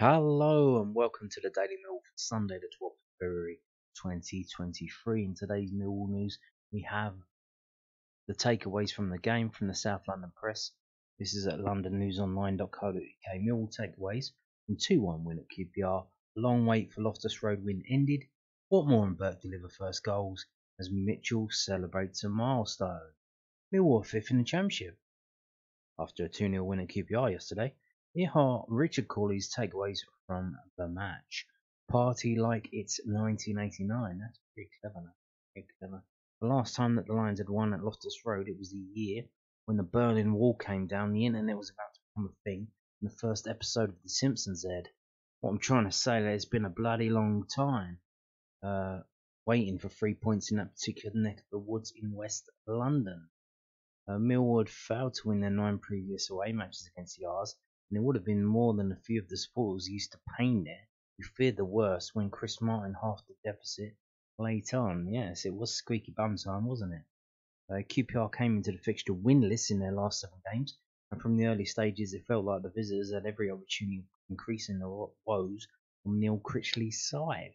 Hello and welcome to the Daily Mill for Sunday, the 12th of February 2023. In today's Millwall news, we have the takeaways from the game from the South London Press. This is at londonnewsonline.co.uk. Millwall takeaways from 2 1 win at QPR. Long wait for Loftus Road win ended. Watmore and Burke deliver first goals as Mitchell celebrates a milestone. Millwall fifth in the Championship. After a 2 0 win at QPR yesterday, here are Richard Cawley's takeaways from the match. Party like it's 1989. That's pretty clever. Pretty clever. The last time that the Lions had won at Loftus Road, it was the year when the Berlin Wall came down. The internet was about to become a thing, and the first episode of The Simpsons aired. What I'm trying to say is it's been a bloody long time uh, waiting for three points in that particular neck of the woods in West London. Uh, Millwall failed to win their nine previous away matches against the R's, and it would have been more than a few of the supporters used to pain there who feared the worst when Chris Martin halved the deficit late on. Yes, it was squeaky bum time, wasn't it? Uh, QPR came into the fixture winless in their last seven games, and from the early stages it felt like the visitors had every opportunity of increasing their woes on Neil Critchley's side.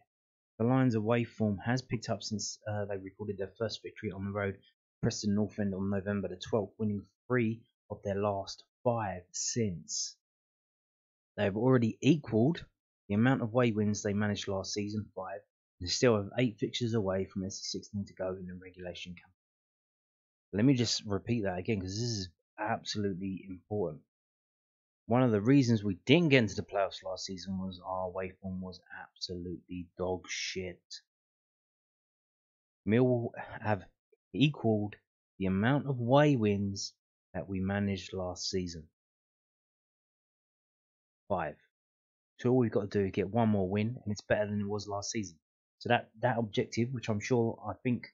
The Lions' away form has picked up since uh, they recorded their first victory on the road Preston North End on November the 12th, winning three of their last five since. They have already equalled the amount of away wins they managed last season, five, and they still have eight fixtures away from SE16 to go in the regulation campaign. Let me just repeat that again because this is absolutely important. One of the reasons we didn't get into the playoffs last season was our away form was absolutely dog shit. Mill have equalled the amount of away wins that we managed last season five. So all we've got to do is get one more win, and it's better than it was last season. So that that objective, which I'm sure I think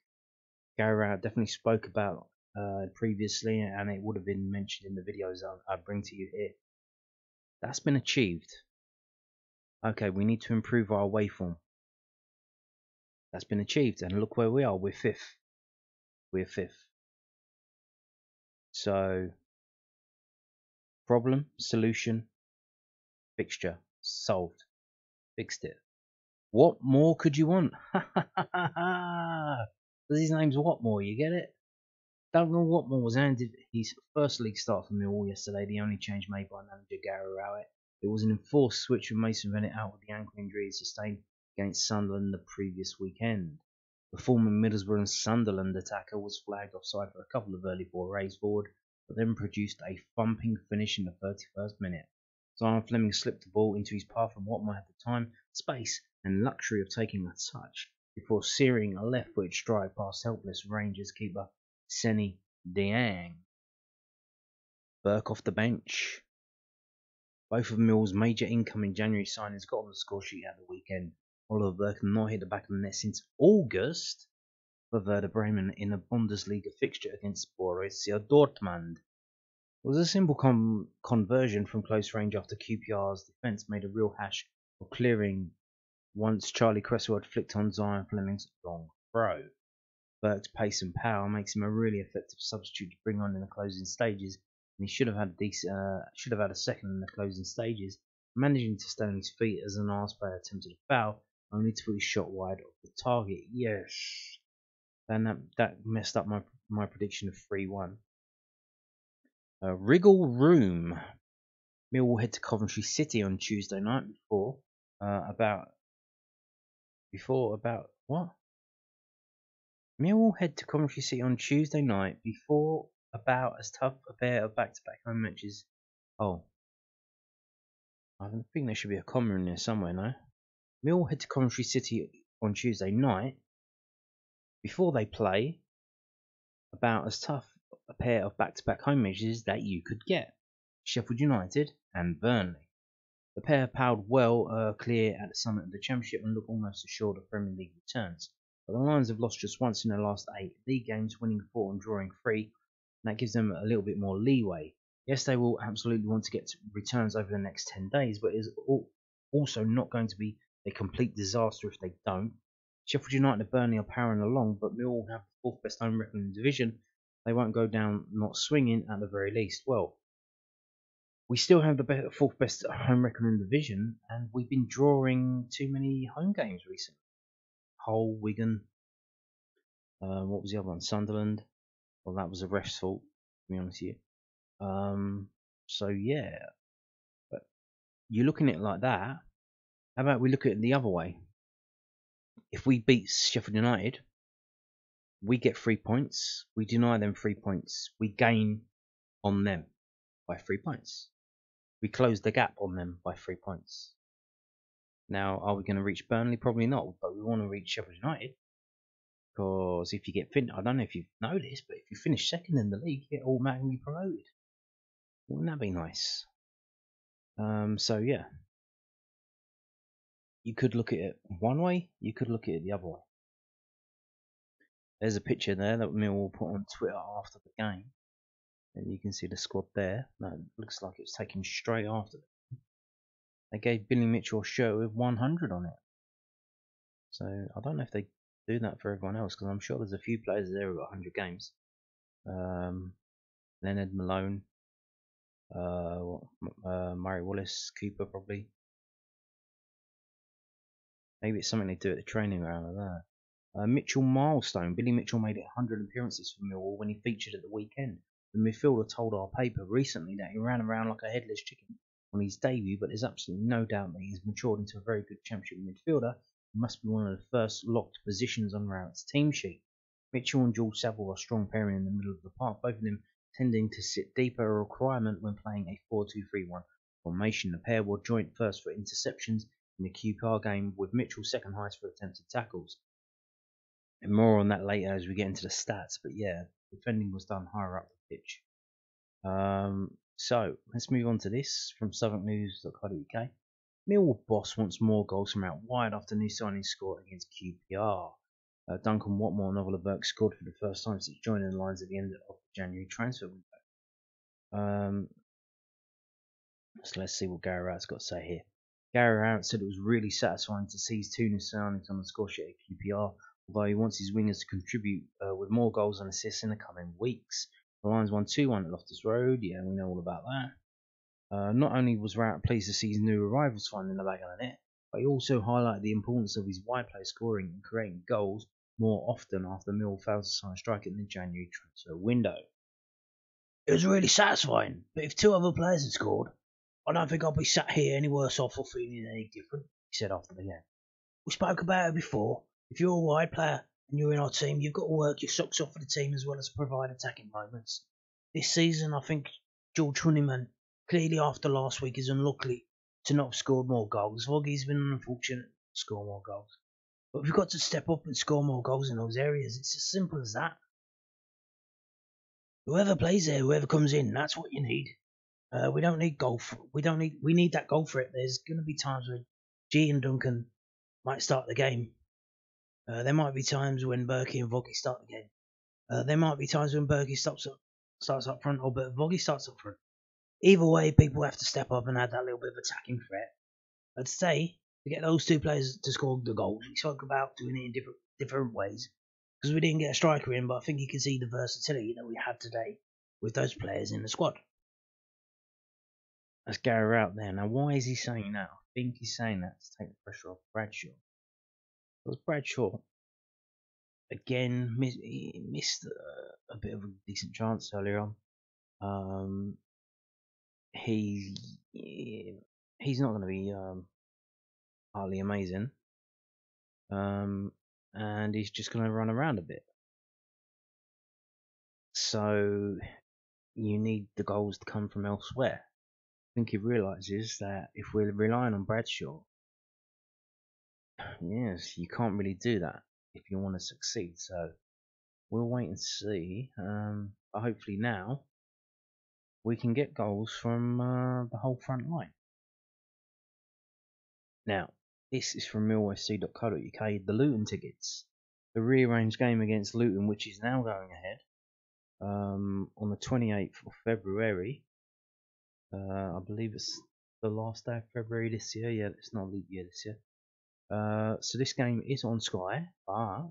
Gary Rowett definitely spoke about uh, previously, and it would have been mentioned in the videos I, I bring to you here, that's been achieved. Okay, we need to improve our away form. That's been achieved, and look where we are. We're fifth. We're fifth. So, problem, solution, Fixture. Solved. Fixed it. What more could you want? Ha ha ha ha his name's Watmore, you get it? Duncan Watmore was handed his first league start for Millwall yesterday, the only change made by manager Gary Rowett. It was an enforced switch with Mason Bennett out with the ankle injury he sustained against Sunderland the previous weekend. The former Middlesbrough and Sunderland attacker was flagged offside for a couple of early raised forward, but then produced a thumping finish in the 31st minute. Zian Flemming slipped the ball into his path and Watmore had the time, space, and luxury of taking a touch before searing a left-footed strike past helpless Rangers keeper Seny Dieng. Burke off the bench. Both of Mill's major incoming January signings got on the score sheet at the weekend. Oliver Burke had not hit the back of the net since August for Werder Bremen in a Bundesliga fixture against Borussia Dortmund. Was a simple conversion from close range after QPR's defence made a real hash of clearing once Charlie Cresswell had flicked on Zian Flemming's long throw. Burke's pace and power makes him a really effective substitute to bring on in the closing stages, and he should have had a decent, uh, should have had a second in the closing stages, managing to stay on his feet as an R's player attempted a foul, only to put his shot wide of the target. Yes, and that that messed up my my prediction of three one. Uh, Wriggle Room. Millwall head to Coventry City on Tuesday night before uh, about before about what? Millwall head to Coventry City on Tuesday night before about as tough a pair of back-to-back home matches. Oh, I think there should be a comma in there somewhere. No, Millwall head to Coventry City on Tuesday night before they play about as tough a pair of back-to-back home matches that you could get: Sheffield United and Burnley. The pair powered well uh, clear at the summit of the Championship and look almost assured of Premier League returns. But the Lions have lost just once in their last eight league games, winning four and drawing three, and that gives them a little bit more leeway. Yes, they will absolutely want to get returns over the next 10 days, but it is also not going to be a complete disaster if they don't. Sheffield United and Burnley are powering along, but Millwall have the fourth best home record in the division they won't go down not swinging at the very least. Well, we still have the fourth best home record in the division, and we've been drawing too many home games recently. Hull, Wigan, uh, what was the other one? Sunderland. Well, that was a ref's fault, to be honest with you. Um, so yeah, but you're looking at it like that. How about we look at it the other way? If we beat Sheffield United, we get three points. We deny them three points. We gain on them by three points. We close the gap on them by three points. Now, are we going to reach Burnley? Probably not, but we want to reach Sheffield United. Because if you get fin, I don't know if you know this, but if you finish second in the league, you get automatically promoted. Wouldn't that be nice? Um, so yeah, you could look at it one way, you could look at it the other way. There's a picture there that Millwall put on Twitter after the game. And you can see the squad there. No, looks like it's taken straight after. They gave Billy Mitchell a shirt with 100 on it. So I don't know if they do that for everyone else because I'm sure there's a few players there who got 100 games. Um, Leonard Malone, uh, uh, Murray Wallace, Cooper probably. Maybe it's something they do at the training ground like that. Uh, Mitchell milestone. Billy Mitchell made it 100 appearances for Millwall when he featured at the weekend. The midfielder told our paper recently that he ran around like a headless chicken on his debut, but there's absolutely no doubt that he's matured into a very good championship midfielder. He must be one of the first locked positions on Rowett's team sheet. Mitchell and George Saville are strong pairing in the middle of the park, both of them tending to sit deeper, a requirement when playing a 4-2-3-1 formation. The pair were joint first for interceptions in the QPR game, with Mitchell second highest for attempted tackles. And more on that later as we get into the stats, but yeah, defending was done higher up the pitch. Um, so let's move on to this from southwarknews.co.uk. Millwall boss wants more goals from out wide after new signing scored against QPR. Uh, Duncan Watmore and Oliver Burke scored for the first time since joining the lines at the end of the January transfer window. Um, so let's see what Gary Rowett's got to say here. Gary Rowett said it was really satisfying to see his two new signings on the score sheet at QPR, although he wants his wingers to contribute uh, with more goals and assists in the coming weeks. The Lions won 2 1 at Loftus Road. Yeah, we know all about that. Uh, not only was Rowett pleased to see his new arrivals finding the back of the net, but he also highlighted the importance of his wide play scoring and creating goals more often after Mill failed to sign a striker in the January transfer window. It was really satisfying, but if two other players had scored, I don't think I'd be sat here any worse off or feeling any different, he said after the game. We spoke about it before. If you're a wide player and you're in our team, you've got to work your socks off for the team as well as provide attacking moments. This season, I think George Honeyman, clearly after last week, is unlucky to not have scored more goals. Voggy's been unfortunate to score more goals. But we've got to step up and score more goals in those areas. It's as simple as that. Whoever plays there, whoever comes in, that's what you need. Uh, we don't need golf. We don't need. We need that goal for it. There's going to be times where G and Duncan might start the game uh, there might be times when Berkey and Voggy start the game. Uh, there might be times when Berkey stops up, starts up front or Voggy starts up front. Either way, people have to step up and add that little bit of attacking threat. But today, to get those two players to score the goals, we spoke about doing it in different different ways because we didn't get a striker in, but I think you can see the versatility that we had today with those players in the squad. Let's go out there. Now, why is he saying that? I think he's saying that to take the pressure off Bradshaw was Bradshaw. Again, miss, missed a, a, bit of a decent chance earlier on. Um, he he's not going to be um, hardly amazing, um, and he's just going to run around a bit. So you need the goals to come from elsewhere. I think he realizes that if we're relying on Bradshaw, yes, you can't really do that if you want to succeed. So we'll wait and see. Um, but hopefully now we can get goals from uh, the whole front line. Now, this is from millwallfc.co.uk. The Luton tickets. The rearranged game against Luton, which is now going ahead um, on the 28th of February. Uh, I believe it's the last day of February this year. Yeah, it's not leap year this year. Uh, so this game is on Sky, but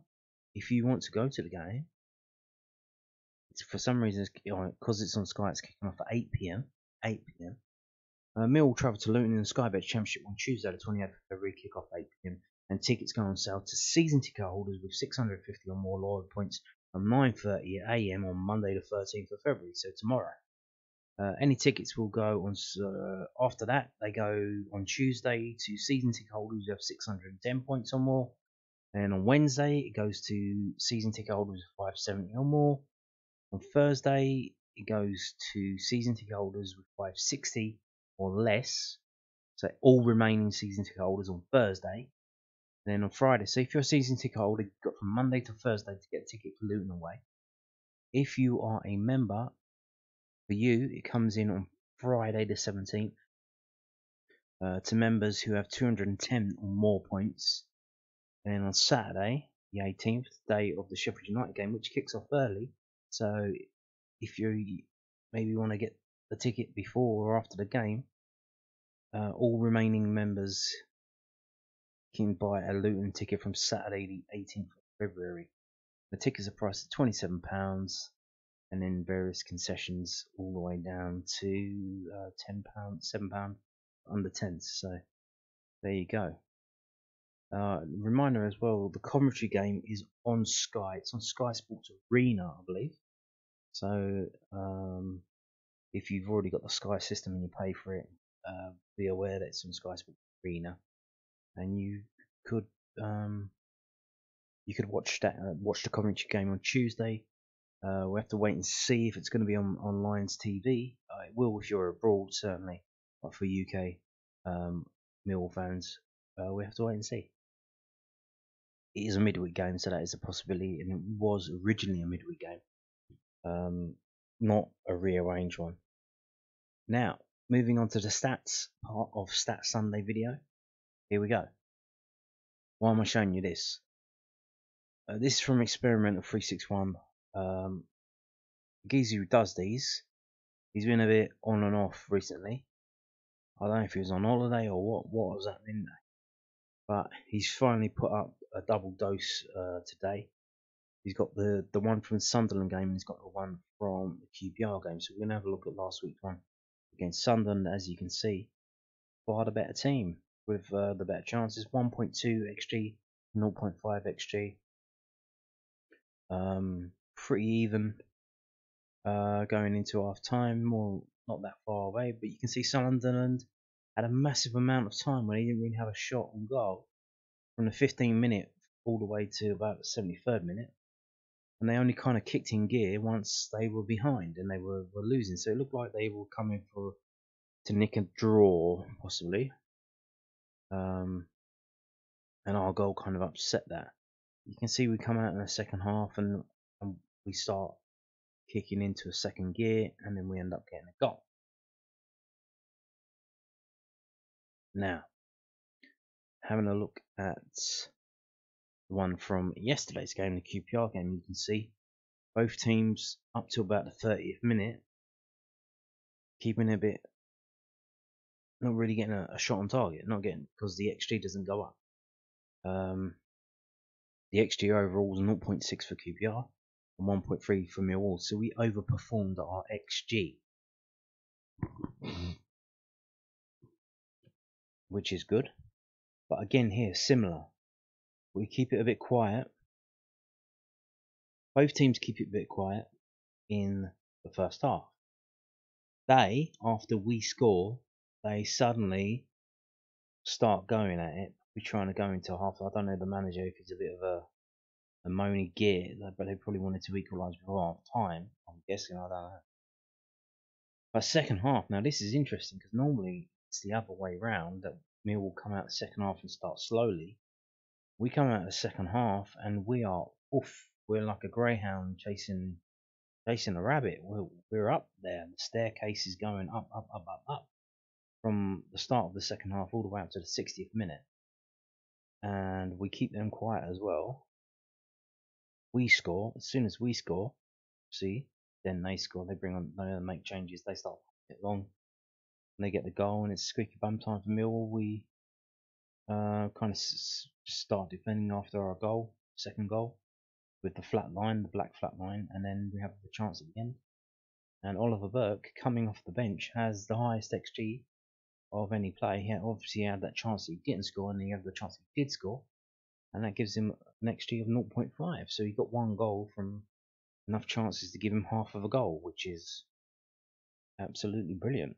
if you want to go to the game, for some reason, because it's on Sky, it's kicking off at 8 p.m. 8 p.m. Uh, Mill will travel to Luton in the Sky Bet Championship on Tuesday, the 28th of February, kick off 8 pm, and tickets go on sale to season ticket holders with 650 or more loyal points from 9:30 a.m. on Monday, the 13th of February, so tomorrow. Uh, any tickets will go on uh, after that. They go on Tuesday to season ticket holders who have 610 points or more, and on Wednesday it goes to season ticket holders with 570 or more. On Thursday it goes to season ticket holders with 560 or less. So all remaining season ticket holders on Thursday. Then on Friday, so if you're a season ticket holder, you've got from Monday to Thursday to get a ticket for Luton away. If you are a member, for you, it comes in on Friday the 17th uh, to members who have 210 or more points. And then on Saturday, the 18th, day of the Sheffield United game, which kicks off early. So if you maybe want to get the ticket before or after the game, uh, all remaining members can buy a Luton ticket from Saturday the 18th of February. The tickets are priced at £27 and then various concessions all the way down to uh, £10, £7 under 10 So there you go. Uh, reminder as well, the Coventry game is on Sky. It's on Sky Sports Arena, I believe. So um, if you've already got the Sky system and you pay for it, uh, be aware that it's on Sky Sports Arena, and you could um, you could watch that uh, watch the Coventry game on Tuesday. Uh, we have to wait and see if it's going to be on on Lions TV. Uh, it will if you're abroad, certainly, but for UK um, Mill fans, uh, we have to wait and see. It is a midweek game, so that is a possibility, and it was originally a midweek game, um, not a rearranged one. Now, moving on to the stats part of Stats Sunday video. Here we go. Why am I showing you this? Uh, this is from Experimental 361. Um, who does these, he's been a bit on and off recently. I don't know if he was on holiday or what, what was happening there. But he's finally put up a double dose uh, today. He's got the, the one from the Sunderland game and he's got the one from the QPR game. So we're going to have a look at last week's one against Sunderland, as you can see, far the better team with uh, the better chances. 1.2 xg, 0.5 xg. Um, pretty even uh, going into half time, more not that far away. But you can see Sunderland had a massive amount of time when he didn't really have a shot on goal from the 15 minute all the way to about the 73rd minute. And they only kind of kicked in gear once they were behind and they were, were losing. So it looked like they were coming for to nick a draw, possibly. Um, and our goal kind of upset that. You can see we come out in the second half and, and we start kicking into a second gear and then we end up getting a goal. Now, having a look at the one from yesterday's game, the QPR game, you can see both teams up to about the 30th minute keeping a bit not really getting a, a shot on target, not getting because the XG doesn't go up. Um, the XG overall was 0.6 for QPR and 1.3 for Millwall, so we overperformed our XG, which is good. But again, here similar, we keep it a bit quiet. Both teams keep it a bit quiet in the first half. They, after we score, they suddenly start going at it. We're trying to go into half. I don't know the manager if he's a bit of a a moany gear, but they probably wanted to equalise before half time. I'm guessing. I don't know. But second half. Now this is interesting because normally it's the other way round that Mill will come out the second half and start slowly. We come out the second half and we are oof. We're like a greyhound chasing chasing a rabbit. We're, we're up there. The staircase is going up, up, up, up, up from the start of the second half all the way up to the 60th minute. And we keep them quiet as well. We score. As soon as we score, see, then they score. They bring on, they make changes. They start it long. And they get the goal, and it's squeaky bum time for Millwall. We uh, kind of s- start defending after our goal, second goal, with the flat line, the black flat line, and then we have the chance at the end. And Oliver Burke, coming off the bench, has the highest XG of any play. He obviously had that chance that he didn't score, and then he had the chance he did score, and that gives him an XG of 0.5. So he got one goal from enough chances to give him half of a goal, which is absolutely brilliant.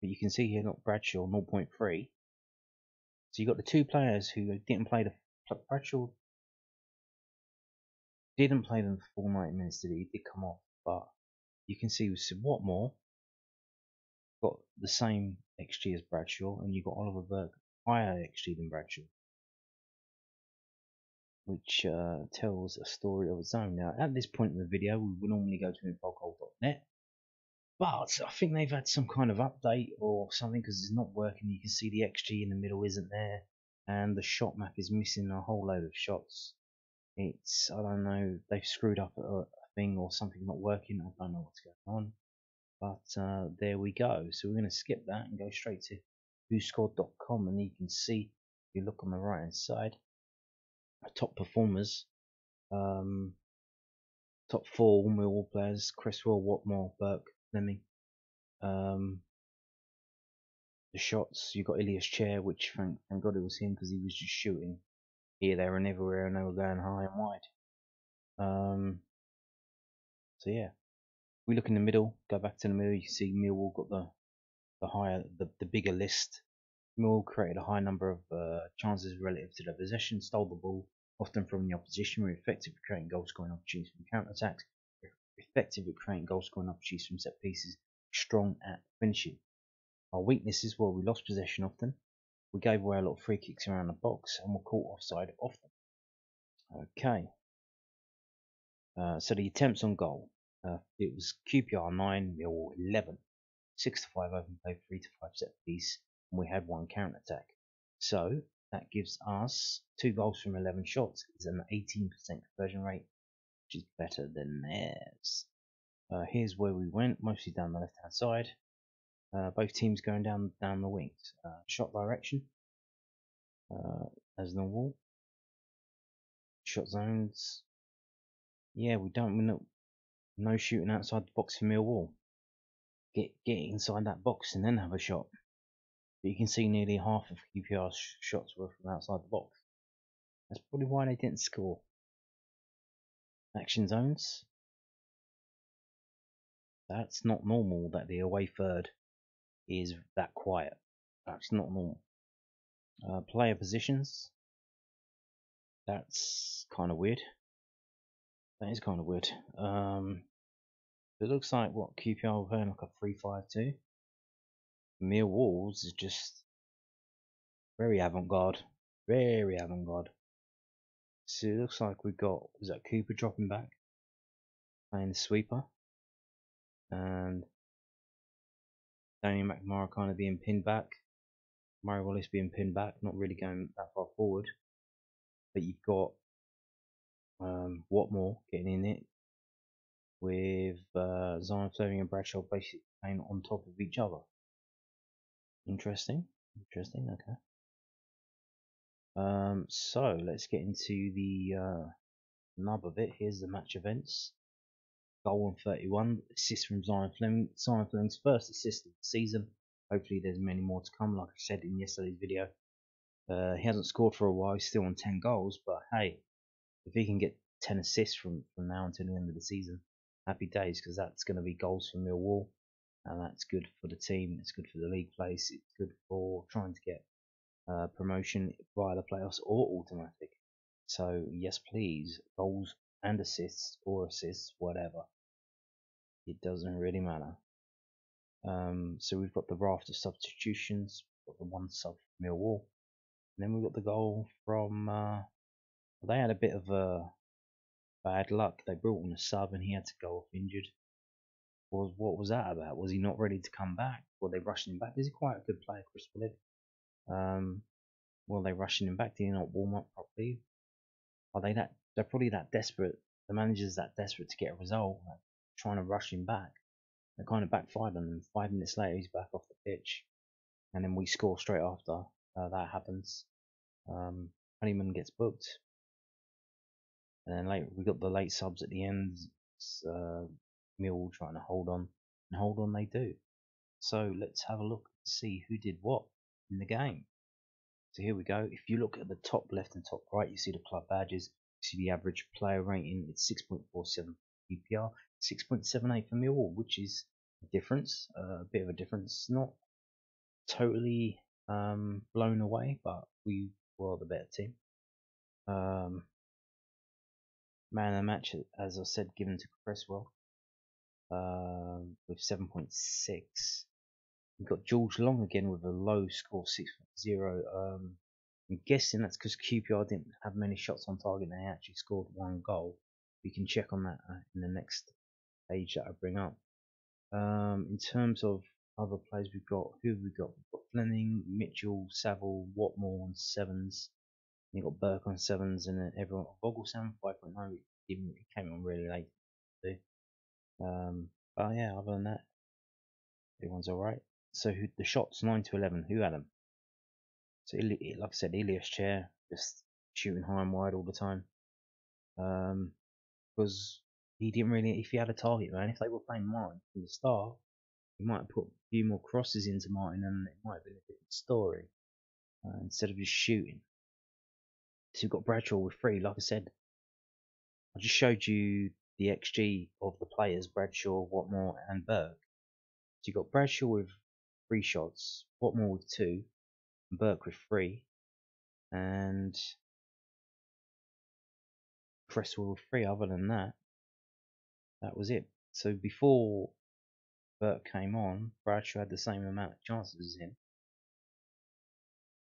But you can see here, not Bradshaw 0.3. So you got the two players who didn't play the Bradshaw didn't play them for full 90 minutes, did he? He did come off, but you can see with Watmore got the same XG as Bradshaw, and you got Oliver Burke higher XG than Bradshaw, which uh, tells a story of its own. Now, at this point in the video, we would normally go to infogol.net, but I think they've had some kind of update or something because it's not working. You can see the XG in the middle isn't there, and the shot map is missing a whole load of shots. It's I don't know they've screwed up a, a thing or something not working. I don't know what's going on. But uh, there we go. So we're going to skip that and go straight to whoscored.com and you can see if you look on the right hand side top performers um, top four Millwall players Cresswell, Watmore, Burke, Flemming um, the shots. You got Ilias Chair which thank, thank God it was him because he was just shooting here there and everywhere and they were going high and wide. Um, so yeah. We look in the middle, go back to the middle, you see Millwall got the the higher, the, the bigger list. Millwall created a high number of uh, chances relative to their possession, stole the ball often from the opposition, were effective at creating goal scoring opportunities from counter attacks, effective at creating goal scoring opportunities from set pieces, strong at finishing. Our weaknesses were we lost possession often, we gave away a lot of free kicks around the box, and were caught offside often. Okay. Uh, so the attempts on goal. Uh, it was QPR 9, Millwall 11. 6 to 5 open play, 3 to 5 set piece, and we had one counter attack. So that gives us two goals from 11 shots. It's an 18% conversion rate, which is better than theirs. Uh, here's where we went, mostly down the left hand side. Uh, both teams going down down the wings. Uh, shot direction, uh, as normal. Shot zones. Yeah, we don't. we no shooting outside the box for Millwall. Get get inside that box and then have a shot. But you can see nearly half of QPR's shots were from outside the box. That's probably why they didn't score. Action zones. That's not normal that the away third is that quiet. That's not normal. Uh, player positions. That's kind of weird. That is kind of weird. Um, it looks like what QPR were playing like a three-five-two. Millwall's is just very avant-garde, very avant-garde. So it looks like we've got was that Cooper dropping back, playing the sweeper, and Danny McNamara kind of being pinned back, Murray Wallace being pinned back, not really going that far forward. But you've got um, Watmore getting in it, with uh, Zian Flemming and Bradshaw basically playing on top of each other. Interesting, interesting. Okay. Um, so let's get into the uh, nub of it. Here's the match events. Goal on 31, assist from Zian Flemming. Zian Flemming's first assist of the season. Hopefully, there's many more to come. Like I said in yesterday's video, uh, he hasn't scored for a while. He's still on 10 goals, but hey, if he can get 10 assists from from now until the end of the season, happy days because that's going to be goals for Millwall, and that's good for the team. It's good for the league place. It's good for trying to get uh, promotion via the playoffs or automatic. So yes, please, goals and assists or assists, whatever. It doesn't really matter. Um, so we've got the raft of substitutions. We've got the one sub from Millwall, and then we've got the goal from. Uh, they had a bit of a bad luck. They brought in a sub and he had to go off injured. Was what was that about? Was he not ready to come back? Were they rushing him back? Is he quite a good player, Chris Willock? Um, were they rushing him back? Did he not warm up properly? Are they that? They're probably that desperate. The manager's that desperate to get a result, like trying to rush him back. They kind of backfired on him. Five minutes later, he's back off the pitch, and then we score straight after uh, that happens. Um, Honeyman gets booked. And then late we got the late subs at the end. Uh, Mill trying to hold on, and hold on they do. So let's have a look and see who did what in the game. So here we go. If you look at the top left and top right, you see the club badges. You see the average player rating. It's 6.47 QPR, 6.78 for Millwall, which is a difference, uh, a bit of a difference. Not totally um, blown away, but we were the better team. Um, man of the match, as I said, given to Cresswell uh, with 7.6. We've got George Long again with a low score, 6.0. Um, I'm guessing that's because QPR didn't have many shots on target. They actually scored one goal. We can check on that uh, in the next page that I bring up. Um, in terms of other players, we've got who have we got? We've got Flemming, Mitchell, Saville, Watmore on sevens. You got Burke on sevens, and then everyone Voglsammer 5.9. He came on really late. Um, but yeah, other than that, everyone's all right. So who, the shots nine to eleven, who had them? So like I said, Ilias Chair just shooting high and wide all the time. Um, because he didn't really. If he had a target man, if they were playing Martin from the start, he might have put a few more crosses into Martin, and it might have been a different story uh, instead of just shooting. So you've got Bradshaw with three. Like I said, I just showed you the XG of the players Bradshaw, Watmore, and Burke. So you've got Bradshaw with three shots, Watmore with two, Burke with three, and Cresswell with three. Other than that, that was it. So before Burke came on, Bradshaw had the same amount of chances as him.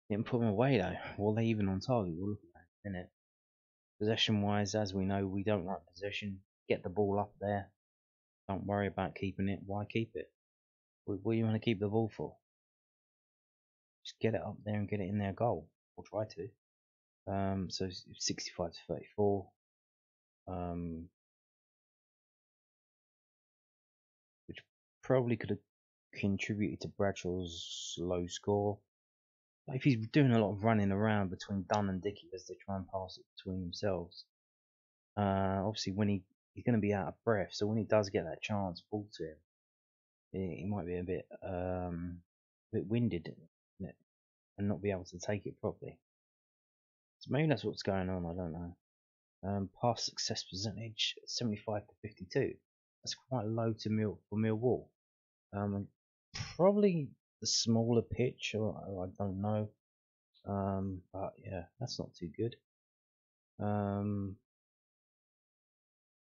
Didn't put them away though. Were they even on target? We'll look at that in a minute. Possession wise, as we know, we don't like possession. Get the ball up there. Don't worry about keeping it. Why keep it? What, do you want to keep the ball for? Just get it up there and get it in their goal. Or try to. Um, so 65 to 34. Um, which probably could have contributed to Bradshaw's low score. But if he's doing a lot of running around between Dunne and Dickie as they try and pass it between themselves, uh, obviously when he he's going to be out of breath, so when he does get that chance ball to him, he, might be a bit um, a bit winded and not be able to take it properly. So maybe that's what's going on. I don't know. Um, pass success percentage 75 to 52. That's quite low to Mill for Millwall. Um, probably the smaller pitch, or, or I don't know. Um, but yeah, that's not too good. Um,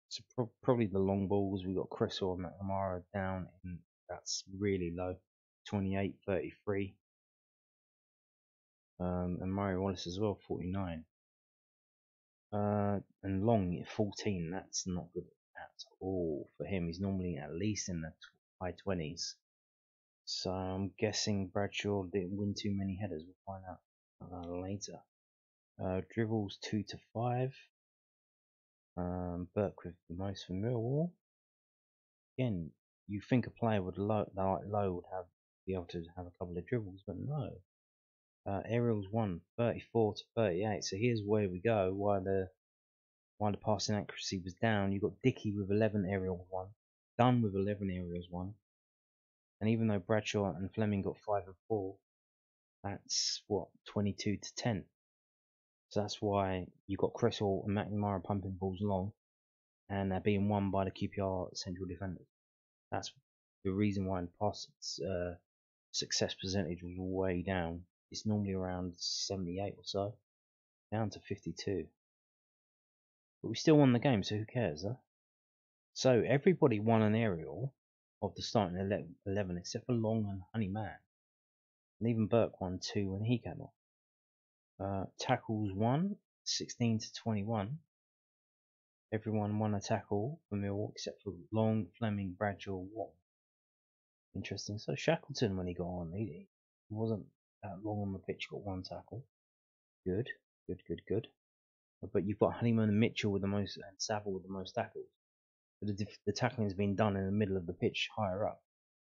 so pro- probably the long balls. We've got Cresswell and McNamara down, and that's really low, 28, 33. Um, and Murray Wallace as well, 49. Uh, and Long 14. That's not good at all for him. He's normally at least in the high 20s. So I'm guessing Bradshaw didn't win too many headers. We'll find out uh, later. Uh, dribbles 2 to 5. Um, Burke with the most for Millwall. Again, you think a player would low, like low would have be able to have a couple of dribbles, but no. Uh, aerials 1, 34 to 38. So here's where we go. While the while the passing accuracy was down, you got Dickie with 11 aerials 1, Dunne with 11 aerials 1. And even though Bradshaw and Flemming got 5 and 4, that's what, 22 to 10. So that's why you've got Cresswell and McNamara pumping balls long, and they're being won by the QPR central defenders. That's the reason why the pass uh, success percentage was way down it's normally around 78 or so, down to 52. But we still won the game, so who cares, huh? So everybody won an aerial of the starting 11 except for Long and Honeyman. And even Burke won two when he came off. Uh, tackles won, 16 to 21. Everyone won a tackle for Millwall except for Long, Flemming, Bradshaw, Watt. Interesting. So Shackleton, when he got on, he, he wasn't that long on the pitch, got one tackle. Good, good, good, good. But you've got Honeyman and Mitchell with the most, and Saville with the most tackles. But the, the tackling has been done in the middle of the pitch, higher up,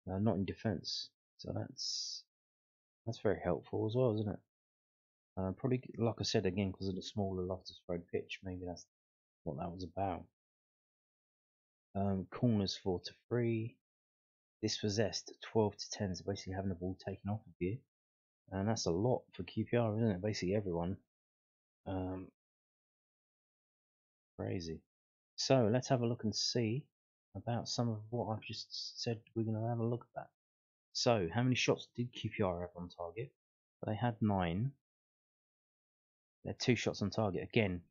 uh, not in defence. So that's that's very helpful as well, isn't it? Uh, probably, like I said again, because of the smaller Loftus Road pitch, maybe that's what that was about. Um, corners four to three. dispossessed 12 to 10, so basically having the ball taken off of you. And that's a lot for QPR, isn't it? Basically everyone. Um, crazy. So let's have a look and see about some of what I've just said. We're going to have a look at that. So, how many shots did QPR have on target? They had nine. They had two shots on target. Again,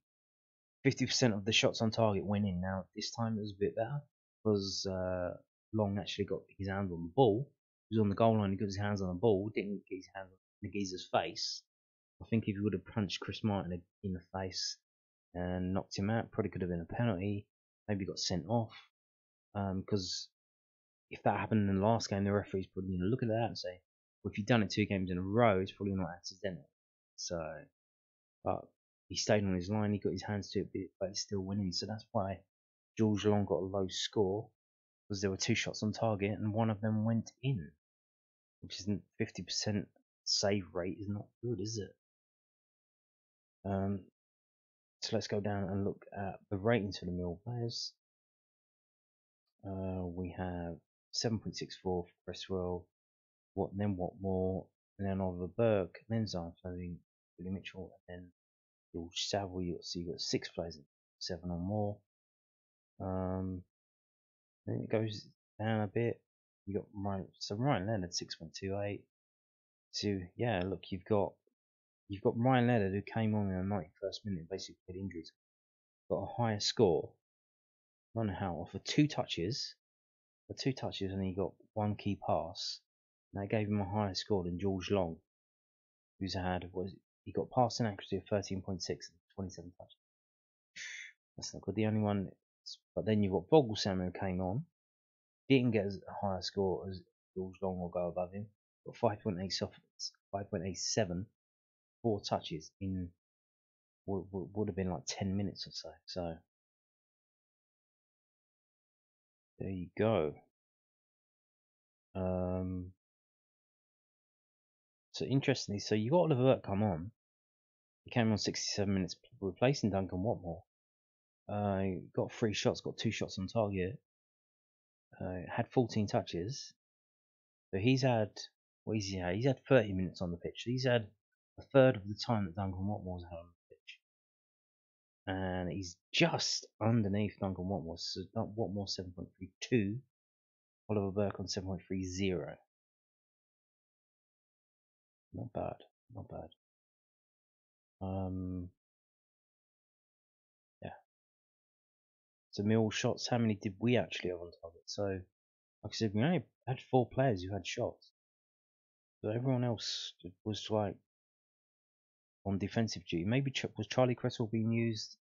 50% of the shots on target went in. Now, this time it was a bit better because uh, Long actually got his hands on the ball. He was on the goal line, he got his hands on the ball, didn't get his hands on Nagiz's face. I think if he would have punched Chris Martin in the face and knocked him out, probably could have been a penalty. Maybe got sent off. Because um, if that happened in the last game, the referee's probably going to look at that and say, well, if you've done it two games in a row, it's probably not accidental. So, but he stayed on his line, he got his hands to it, but he's still winning. So that's why George Long got a low score because there were two shots on target and one of them went in, which isn't 50% save rate is not good, is it? Um, so let's go down and look at the ratings for the Mill players. Uh, we have 7.64 for Cresswell, what then what more, and then Oliver Burke, then Zian Flemming, Billy Mitchell, and then George Saville. You see, you got six players, seven or more. Um, then it goes down a bit. You got Ryan, so Ryan Leonard 6.28. So yeah, look, you've got you've got Ryan Leonard who came on in the 91st minute, basically had injuries, got a higher score. Know how. For two touches, for two touches, and he got one key pass. And that gave him a higher score than George Long, who's had was he got passing accuracy of 13.6 and 27 touches. That's not good. The only one but then you've got Voglsammer who came on, didn't get as high a score as George Long will go above him, but 5.8 5.87, four touches in would, would have been like 10 minutes or so. So there you go. Um, so interestingly, so you got Burke come on. He came on 67 minutes, replacing Duncan Watmore. Uh, got three shots, got two shots on target. Uh, had 14 touches. So he's had, what he's had? He's had 30 minutes on the pitch. He's had a third of the time that Duncan Watmore's had on the pitch. And he's just underneath Duncan Watmore. So Watmore 7.32, Oliver Burke on 7.30. Not bad, not bad. Um, to mill shots, how many did we actually have on target? So, like I said, we only had four players who had shots. So everyone else was like on defensive duty. Maybe was Charlie Cresswell being used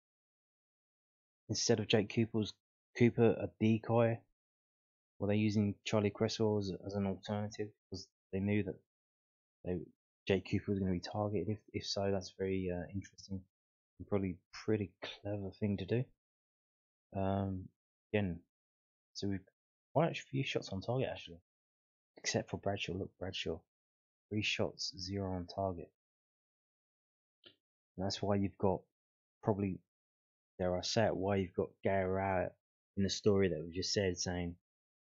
instead of Jake Cooper's Cooper a decoy? Were they using Charlie Cresswell as, as an alternative because they knew that they, Jake Cooper was going to be targeted? If if so, that's very uh, interesting and probably pretty clever thing to do. Um, again, so we've quite a few shots on target actually, except for Bradshaw. Look, Bradshaw, three shots, zero on target. And that's why you've got probably, dare I it, why you've got Gary Rowett in the story that we just said saying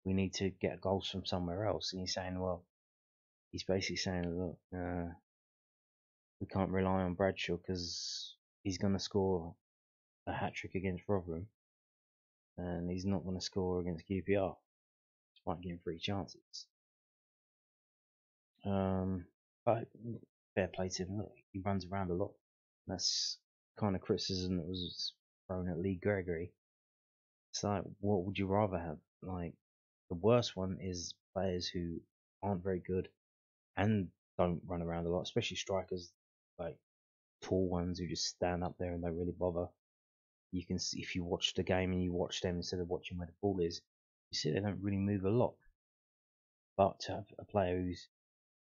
we need to get goals from somewhere else. And he's saying, well, he's basically saying, look, uh, we can't rely on Bradshaw because he's going to score a hat trick against Rotherham and he's not going to score against QPR despite getting three chances. Um, but fair play to him. Look, he runs around a lot. That's kind of criticism that was thrown at Lee Gregory. It's like, what would you rather have? Like, the worst one is players who aren't very good and don't run around a lot, especially strikers, like tall ones who just stand up there and don't really bother you can see if you watch the game and you watch them instead of watching where the ball is, you see they don't really move a lot. But to have a player who's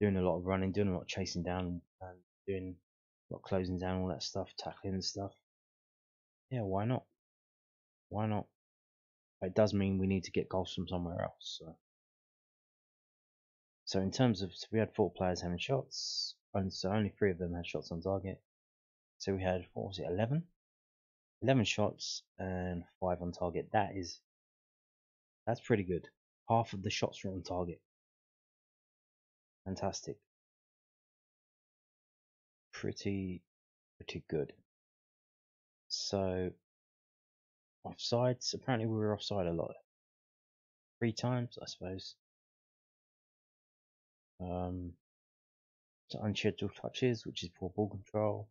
doing a lot of running, doing a lot of chasing down, and doing a lot of closing down, all that stuff, tackling and stuff, yeah, why not? Why not? It does mean we need to get goals from somewhere else. So, so in terms of, so we had four players having shots, and so only three of them had shots on target. So we had what was it, eleven? 11 shots and 5 on target. That is that's pretty good. Half of the shots were on target. Fantastic. Pretty, pretty good. So, offsides. Apparently, we were offside a lot. Three times, I suppose. Um, unscheduled touches, which is poor ball control.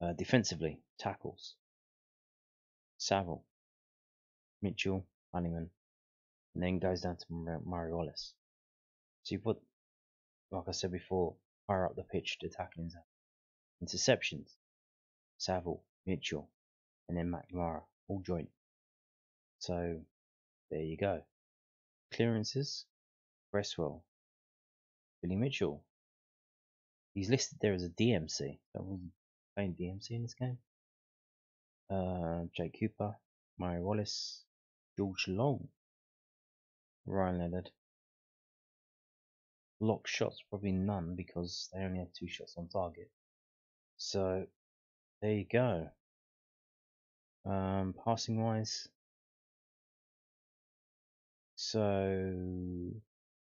Uh, defensively, tackles. Saville, Mitchell, Honeyman, and then goes down to Murray Wallace. So you put, like I said before, higher up the pitch to tackling zone. Interceptions, Saville, Mitchell, and then McNamara, all joint. So there you go. Clearances, Cresswell, Billy Mitchell. He's listed there as a DMC. So wasn't playing DMC in this game. Uh, Jake Cooper, Murray Wallace, George Long, Ryan Leonard. Lock shots, probably none because they only had two shots on target. So there you go. Um, passing wise, so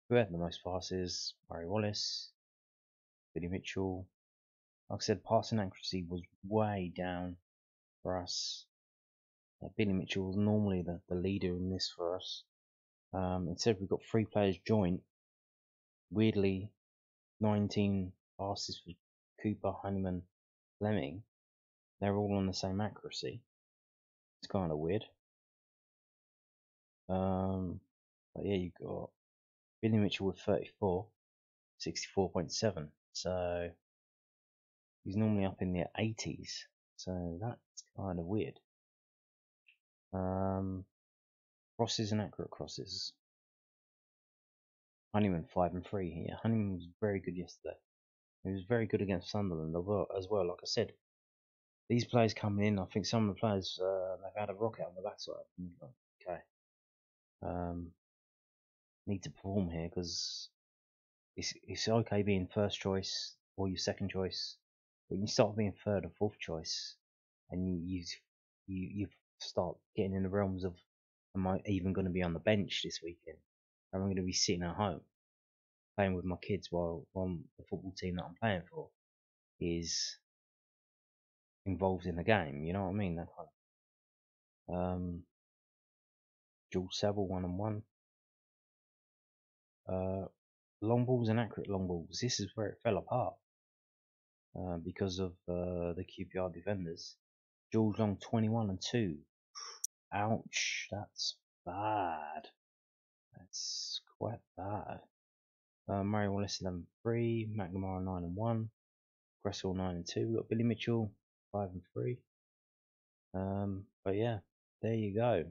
who had the most passes? Murray Wallace, Billy Mitchell. Like I said, passing accuracy was way down for us. Uh, Billy Mitchell was normally the, the leader in this for us. Um, instead, we've got three players joint. Weirdly, 19 passes for Cooper, Honeyman, Flemming. They're all on the same accuracy. It's kind of weird. Um, but yeah, you got Billy Mitchell with 34, 64.7. So he's normally up in the 80s. So that's kind of weird. Um, crosses and accurate crosses. Honeyman 5 and 3 here. Honeyman was very good yesterday. He was very good against Sunderland as well. Like I said, these players coming in, I think some of the players uh, they've had a rocket on the backside. Okay, um, need to perform here because it's it's okay being first choice or your second choice, but you start being third or fourth choice, and you you you, start getting in the realms of am I even going to be on the bench this weekend? Am I going to be sitting at home playing with my kids while on the football team that I'm playing for is involved in the game? You know what I mean? That kind of. Um, Jules one on one. Uh, long balls and accurate long balls. This is where it fell apart uh, because of uh, the QPR defenders. George Long 21 and 2. Ouch, that's bad. That's quite bad. Uh, Murray Wallace 11 3. McNamara 9 and 1. Cresswell 9 and 2. We've got Billy Mitchell 5 and 3. Um, but yeah, there you go.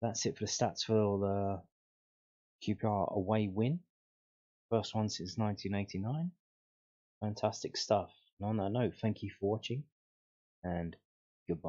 That's it for the stats for all the QPR away win. First one since 1989. Fantastic stuff. And on that note, thank you for watching and goodbye.